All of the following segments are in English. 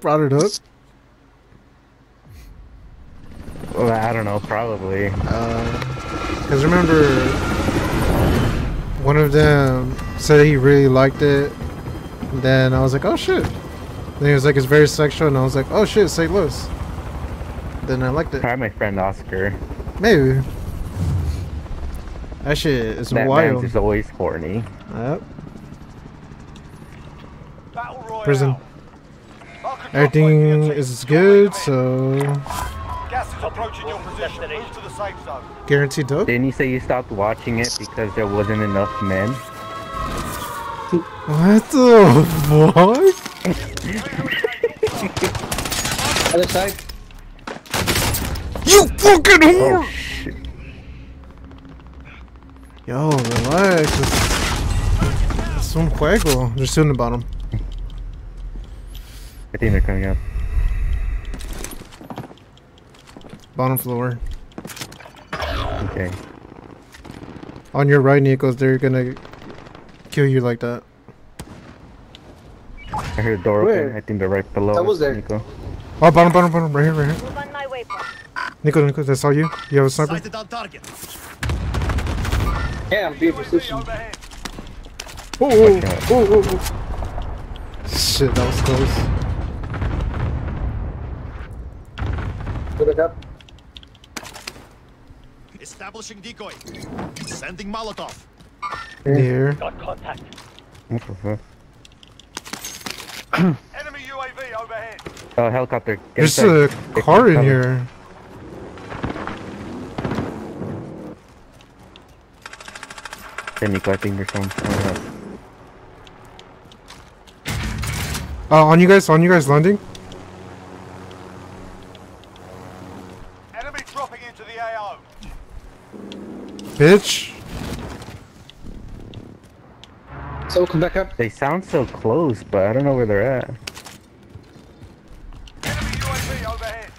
brought it up? Well, I don't know, probably. Uh, because remember, one of them said he really liked it. Then I was like, oh shit. Then he was like, it's very sexual, and I was like, oh shit, St. Louis. Then I liked it. Probably my friend Oscar. Maybe. That shit is That wild. man's just always horny. Yep. Battle Royale. Prison. Mark a drop Everything point for your team. is good, so. Gas is approaching your position. Move to the safe zone. guaranteed dope. Didn't you say you stopped watching it because there wasn't enough men? What the fuck? Other side. You fucking oh, whore! Oh shit. Yo, relax. It's, it's un juego. They're still in the bottom. I think they're coming up. Bottom floor. Okay. On your right, Nikos, they're gonna kill you like that. I heard a door open. I think they're right below. I us, was there. Nico. Oh, bottom, bottom, bottom. Right here, right here. Move on my way, boss. Nico, Nico, that's all you? You have a sniper? Sighted on target. Yeah, I'm being UAV persistent. overhead. Oh, oh, oh, oh, oh. Shit, that was close. Go back. Establishing decoy. Sending Molotov. Near. Got contact. What the fuck? Enemy UAV overhead. Oh, helicopter. Get There's inside. a Get car in cover. here. Hey, Nico, I think there's someone. Uh, on you guys, on you guys landing. Enemy dropping into the AO. Bitch. So come back up. They sound so close, but I don't know where they're at. Enemy UAV overhead.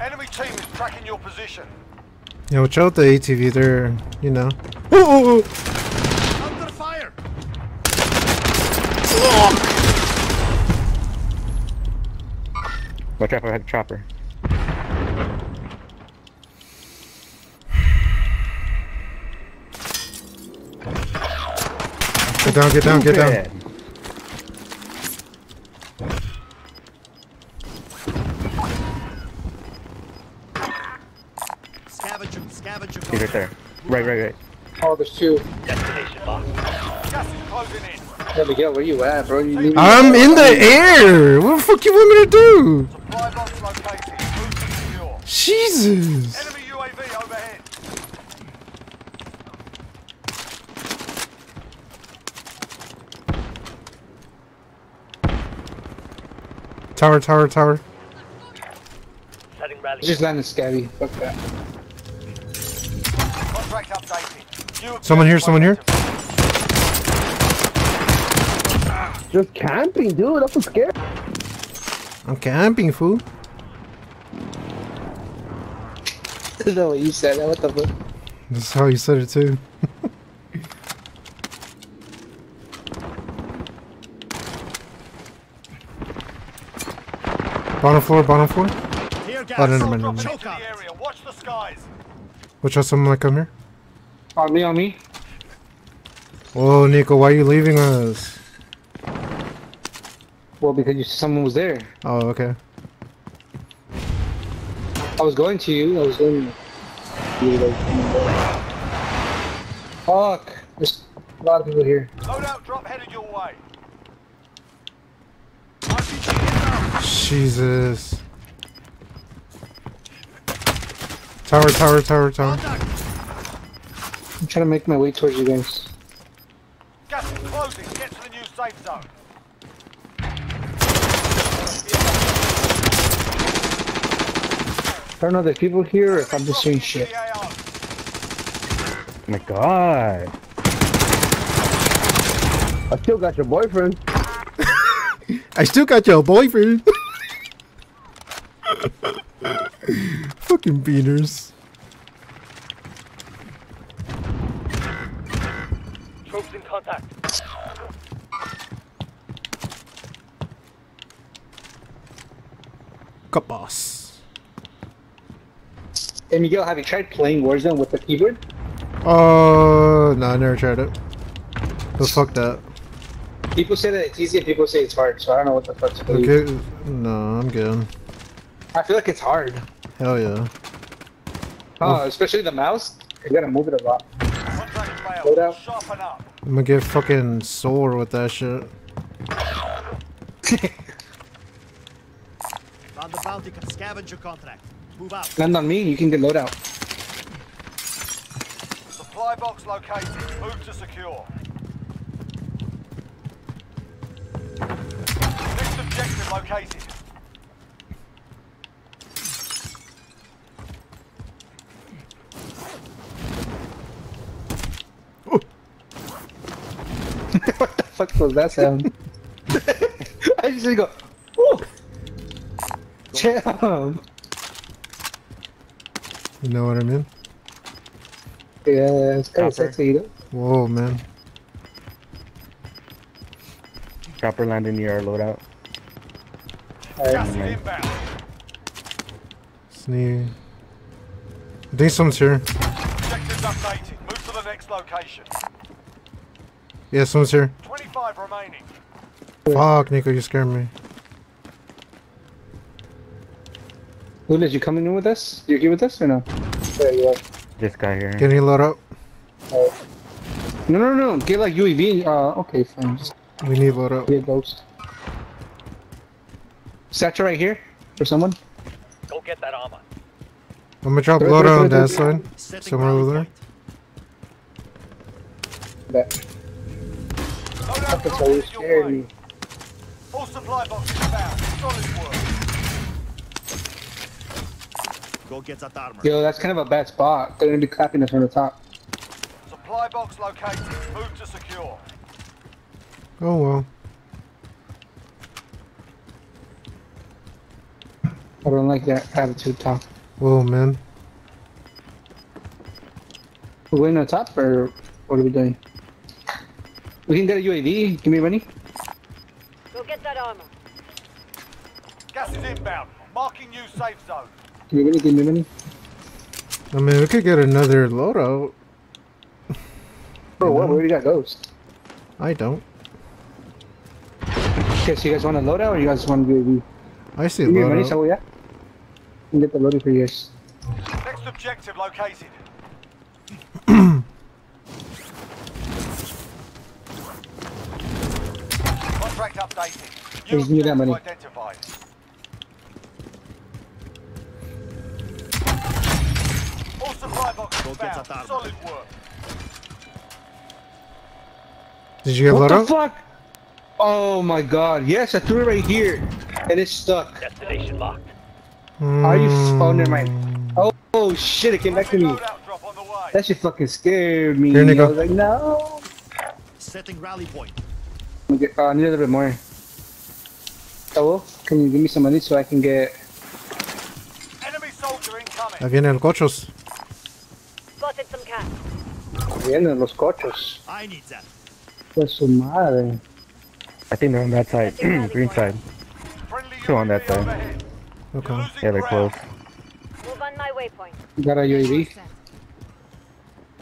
Enemy team is tracking your position. Yo, watch out the ATV there, you know. Oh, oh, oh. Under fire. Watch out, for had a chopper. Down, get down, get down. Scavenger. Scavenger. He's right there. Right, right, right. Oh, there's two. Destination box. Gas is closing in. There we go. Where you at, bro? You leave I'm in the air. What the fuck you want me to do? Supply box located. Move to secure. Jesus. Tower, tower, tower. Setting rally. Just landed scabby. Fuck that. Contract updated. Someone here, someone here. Just camping, dude. I'm so scared. I'm camping, fool. no, what you said that. What the fuck? That's how you said it too. bottom floor, bottom floor. Here, gas. Oh, no, no, no, no, dropping no. Choke into out. the area. Watch the skies. Watch out, someone might come here. On me, on me. Whoa, Nico, why are you leaving us? Well, because you, someone was there. Oh, okay. I was going to you. I was going. You like. Fuck. There's a lot of people here. Loadout drop headed your way. RPG inbound. Jesus. Tower, tower, tower, tower. Contact. I'm trying to make my way towards you guys. Gas is closing. Get to the new safe zone. I don't know if there's people here or if I'm just seeing shit. Oh my god. I still got your boyfriend. I still got your boyfriend. Fucking beaters. Troops in contact. Kapos. Hey Miguel, have you tried playing Warzone with the keyboard? Uh, no, I never tried it. The fuck that. People say that it's easy and people say it's hard, so I don't know what the fuck to do. Okay, no, I'm good. I feel like it's hard. Hell yeah. Oh, especially the mouse. You gotta move it a lot. Contract Load failed. out. I'm gonna get fucking sore with that shit. Found the bounty scavenger contract. Move out. Land on me, you can get loadout. Supply box located. Move to secure. Next objective located. Fuck was that sound? I just go, Woo! Damn. You know what I mean? Yeah, it's kind of Copper. sexy, you know? Whoa, man. Chopper landing near our loadout. Gas is man. inbound. Sneak. I think someone's here. Objectives updated. Move to the next location. Yeah, someone's here. 25 remaining. Fuck, Nico, you scared me. Lulis, you coming in with us? You here with us or no? Yeah, you are. This guy here. Can you load up? No, no, no. Get like UAV. Uh, okay, fine. Just We need load up. get those. Satchel right here for someone. Go get that armor. I'm gonna drop Right, load right, on right, that side. Somewhere over there. point. That. Loadout Fucking drop so you headed your scared way. me. All supply boxes found. Solid work. Go get that armor. Yo, that's kind of a bad spot. They're gonna be clapping us from the top. Supply box located. Move to secure. Oh well. I don't like that attitude, Tom. Whoa, man. We're going on top, or what are we doing? We can get a UAV. Give me money. Go get that armor. Gas is inbound. Marking new safe zone. Give me money. Give me money. I mean, we could get another loadout. Bro, what? We already got ghost. I don't. Okay, so you guys want a loadout, or you guys want a UAV? I see Give me money, loadout. so yeah. Can get the loading for you guys. Next objective located. Contract updated. Please that objective money. Identified. All supply boxes found. Solid work. Did you get What the loadout? fuck? Oh my god, yes, I threw it right here. And it's stuck. Destination locked. Are you f- oh, never mind. Mm. Oh, oh shit, it came back to me. Loadout drop on the way. That shit fucking scared me. Here, Nico. I was like, no. Setting rally point. I'm get- uh, I need a little bit more. Oh, can you give me some money so I can get... Enemy soldier incoming. Ahí viene el cochos. Spotted some cats. Vienen los cochos. I need that. Pues su madre. I think they're on that side. Green side. Friendly Two on that side. Okay. Losing Yeah, they're close. Move on my waypoint. Got a UAV.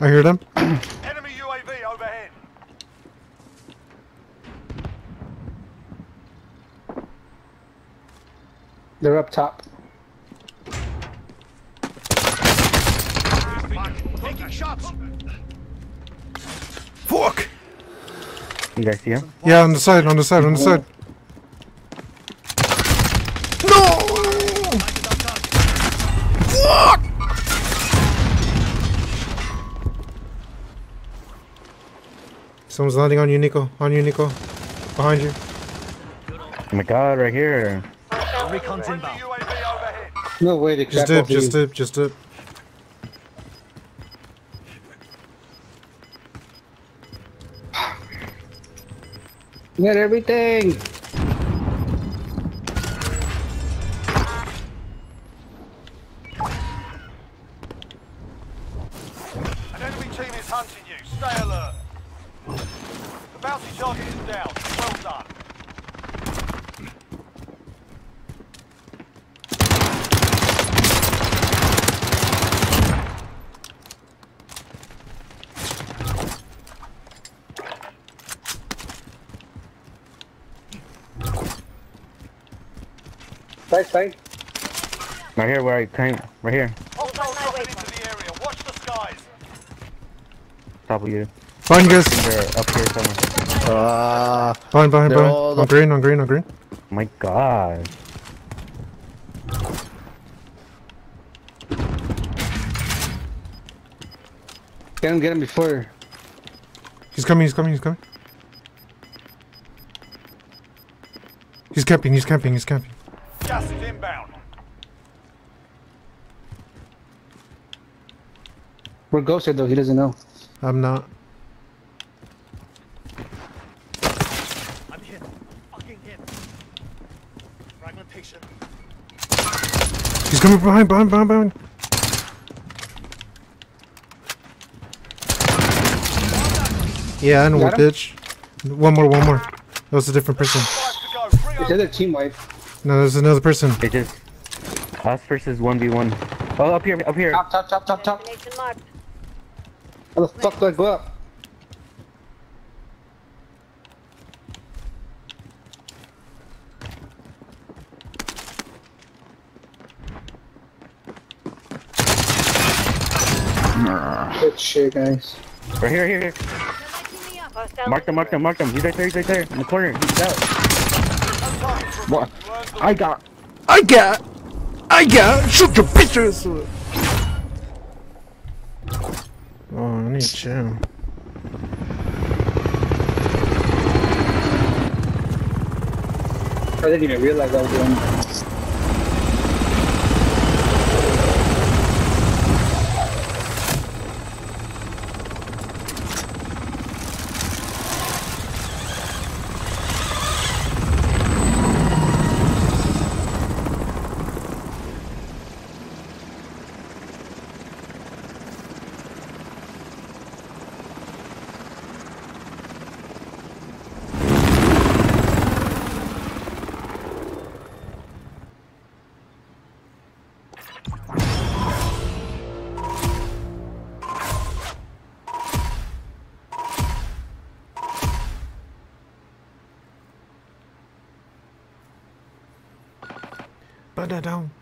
I hear them. Enemy UAV overhead. They're up top. Taking shots. Fuck. You guys see him? Yeah, on the side, on the side, on the side. Target on target. Someone's landing on you, Nico. On you, Nico. Behind you. Oh my god, right here. Recon's inbound. No way they Just clap dip, just you. dip, just dip. Get everything. Side, side. Right here where I came. Right here. Hostiles my dropping into the area. Watch the skies. Top of you. Behind you guys. They're up here somewhere. Ah, Behind, behind, They're behind. On green, on green, on green. My god. Get him, get him before. He's coming, he's coming, he's coming. He's camping, he's camping, he's camping. Gas is inbound. We're ghosted though, he doesn't know. I'm not. I'm hit. Fucking hit. Fragmentation. He's coming behind, behind, behind, behind. Yeah, I know, Got him? bitch. One more, one more. That was a different person. Five to go. It's over. other team wipe. No, there's another person. It just us versus one v one. Oh, up here, up here. Top, top, top, top, top. Destination marked. How the fuck do I go up? Good shit, guys. Right here, here, here. Mark them, mark them, mark them. He's right there, he's right there. In the corner. He's out. What? You earned the I got. I got, I got. Shoot your pictures. Oh, I need to chill. I didn't even realize I was doing. Down.